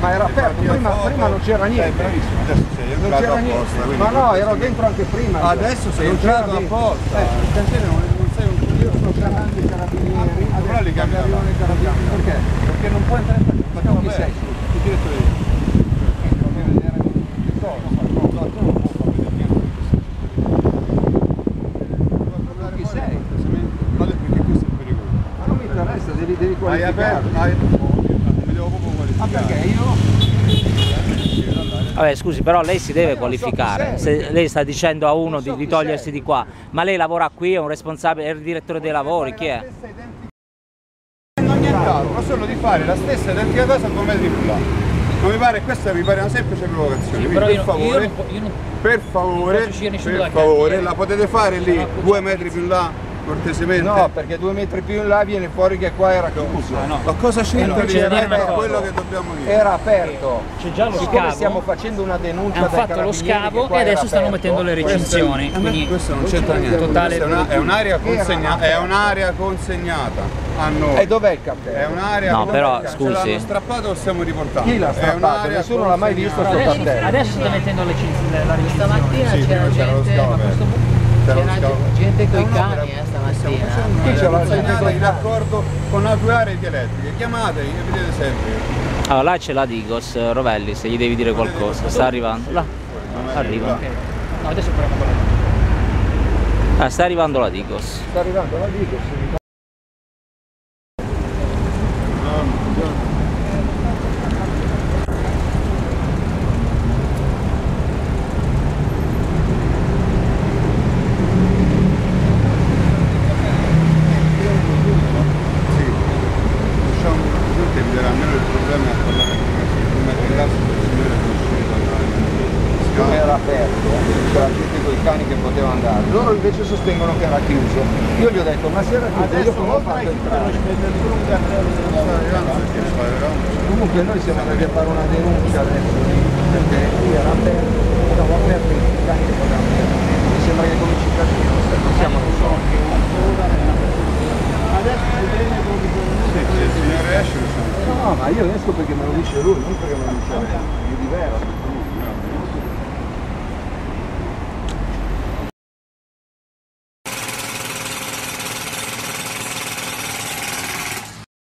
ma era aperto, prima, prima non c'era niente. bravissimo, adesso sei Non entrato apposta. niente. Ma no, ero dentro anche prima. Adesso sei Non entrato apposta. Eh, Il cantiere non, non sei un Io sto chiamando i carabinieri, Però li adesso cambiano. arrivano i carabinieri. Perché? Perché non può entrare Ma tu chi sei? Che direttore io? Non puoi. Ma non devi, Hai aperto, hai... Mi devo proprio Ma perché io? Vabbè, scusi, però lei si deve so qualificare. Se lei sta dicendo a uno di, so di togliersi sei. di qua, ma lei lavora qui, è un responsabile, è il direttore dei lavori, chi è? Ma solo di fare la stessa identica cosa due metri più là. Non mi pare, questa mi pare una semplice provocazione. Quindi, Però per io, favore, io non, io non per favore, per favore, la potete fare lì due metri più là, cortesemente? No, perché due metri più in là viene fuori che qua era chiuso. Ma cosa c'entra lì? È cosa. quello che dobbiamo dire. Era aperto. c'è già lo Siccome scavo. stiamo facendo una denuncia hanno fatto lo scavo e adesso era stanno aperto, mettendo le recinzioni. Quindi questo non c'entra niente. Totale è, una- è un'area Era consegna- è un'area consegnata a noi. E dov'è il È cartello? un'area No, che- però, ce scusi. l'hanno strappato o stiamo riportando? Chi l'ha È strappato? un'area Nessuno l'ha mai visto consegnata. sto adesso, sta mettendo le recinzioni. La recinzione. Stamattina Sì, c'era gente, C'era scavo. gente con i cani eh, stamattina. l'ha consegnata gente coi in accordo con altre aree elettriche. Chiamate e vedete sempre. Allora, là c'è la Digos, Rovelli, se gli devi dire qualcosa. Sta arrivando. Là. Arriva. No, adesso proviamo con la Ah, sta arrivando la Digos. Sta arrivando la Digos. Sì. Diciamo che mi darà almeno il problema è parlare con il metri là sul signore che è uscito Non era aperto, c'era gente con i cani che poteva andare. Loro invece sostengono che era chiuso. Io gli ho detto, ma se era chiuso, io come ho fatto a entrare? Comunque noi siamo andati a fare una denuncia adesso lì, perché qui era aperto, stavo aperto i cani che potevano andare. Mi sembra che come cittadini non siamo non so. Sì, se il signore esce lo siamo. No, ma io esco perché me lo dice lui, non perché me lo dice me. È diverso.